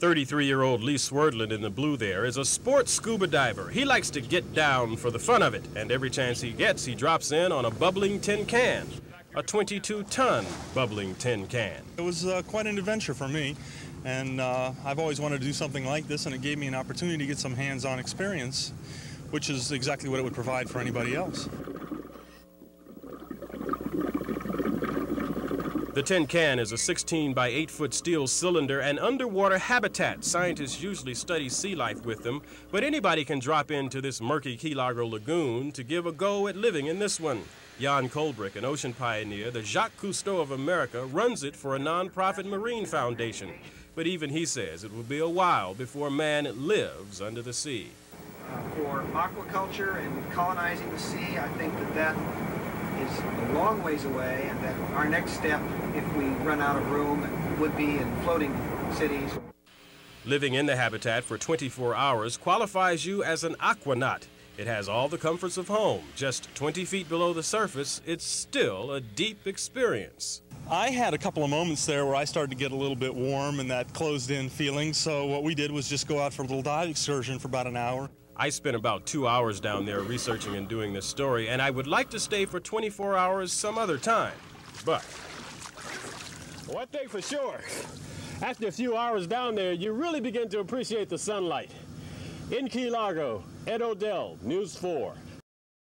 33-year-old Lee Swerdlin in the blue there is a sports scuba diver. He likes to get down for the fun of it, and every chance he gets, he drops in on a bubbling tin can, a 22-ton bubbling tin can. It was uh, quite an adventure for me, and uh, I've always wanted to do something like this, and it gave me an opportunity to get some hands-on experience, which is exactly what it would provide for anybody else. The tin can is a 16 by 8 foot steel cylinder and underwater habitat. Scientists usually study sea life with them, but anybody can drop into this murky Key Largo lagoon to give a go at living in this one. Ian Koblick, an ocean pioneer, the Jacques Cousteau of America, runs it for a nonprofit marine foundation. But even he says it will be a while before man lives under the sea. Uh, for aquaculture and colonizing the sea, I think that that is a long ways away and that our next step, if we run out of room, would be in floating cities. Living in the habitat for 24 hours qualifies you as an aquanaut. It has all the comforts of home. Just 20 feet below the surface, it's still a deep experience. I had a couple of moments there where I started to get a little bit warm and that closed in feeling, so what we did was just go out for a little dive excursion for about an hour. I spent about two hours down there researching and doing this story, and I would like to stay for 24 hours some other time. But. One thing for sure, after a few hours down there, you really begin to appreciate the sunlight. In Key Largo, Ed O'Dell, News 4.